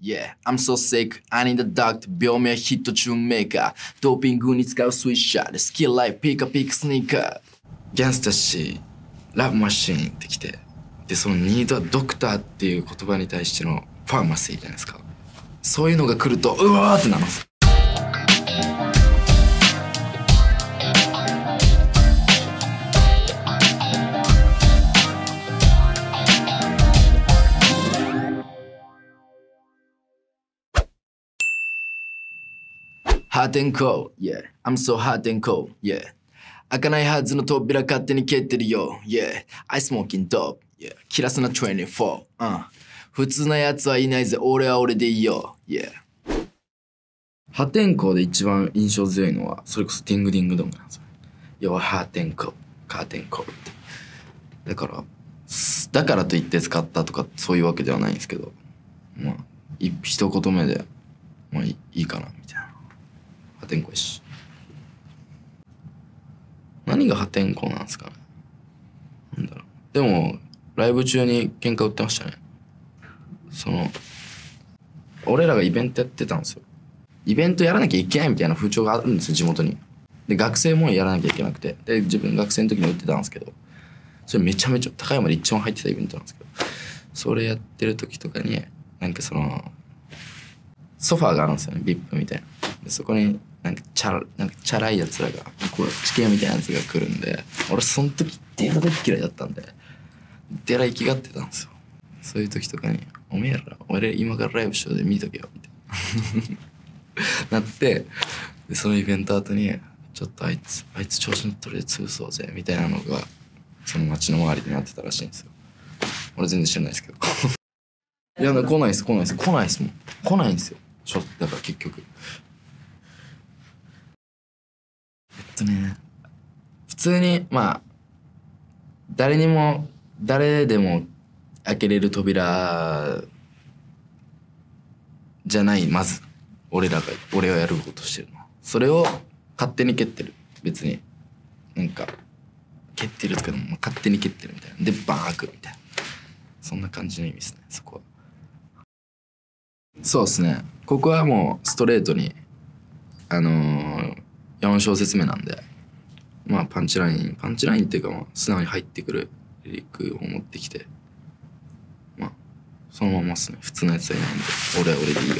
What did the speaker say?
Yeah, I'm so sick. I need a doctor. 病名ヒットチューンメーカー。ドーピングに使うスイッシャーでスキルライフピカピカスニーカー。ギャンスタシー、ラブマシーンってきて、で、そのニードはドクターっていう言葉に対してのファーマシーじゃないですか。そういうのが来ると、うわーってなるんです。Hot and cold, yeah. I'm so hot and cold, yeah. 開かないはずの扉勝手に蹴ってるよ、yeah. I smoking dope, yeah. キラスな24、うん。普通なやつはいないぜ、俺は俺でいいよ、yeah. 破天荒で一番印象強いのは、それこそティングディングドングなんですよ。要は破天荒、カーテンコールって。だから、だからといって使ったとかそういうわけではないんですけど、まあ、一言目で、まあいいいか、な。破天荒やし。何が破天荒なんですかね。なんだろう。でも、ライブ中に喧嘩売ってましたね。その、俺らがイベントやってたんですよ。イベントやらなきゃいけないみたいな風潮があるんですよ、地元に。で、学生もやらなきゃいけなくて。で、自分学生の時に売ってたんですけど、それめちゃめちゃ高山で一番入ってたイベントなんですけど、それやってる時とかに、なんかその、ソファーがあるんですよね、ビップみたいな。でそこになんかチャラなんかチャラいやつらがこうチケみたいなやつが来るんで俺その時デラ大嫌いだったんでデラ生きがってたんですよ。そういう時とかに「おめえら俺今からライブショーで見とけよ」みたいななってでそのイベント後に「ちょっとあいつあいつ調子乗っとるで潰そうぜ」みたいなのがその街の周りになってたらしいんですよ。俺全然知らないですけど。いや来ないです来ないです来ないですもん。来ないんですよ。ちょだから結局えっとね。普通にまあ誰にも誰でも開けれる扉じゃないまず。俺らが俺がやることしてるのそれを勝手に蹴ってる。別に。なんか蹴ってるとかでも勝手に蹴ってるみたいな。でバーン開くみたいな。そんな感じの意味ですねそこは。そうですね。ここはもうストレートにあのー、4小節目なんでまあパンチラインパンチラインっていうかまあ素直に入ってくるリリックを持ってきてまあそのままっすね。普通のやつはいないんで俺は俺でいいよ。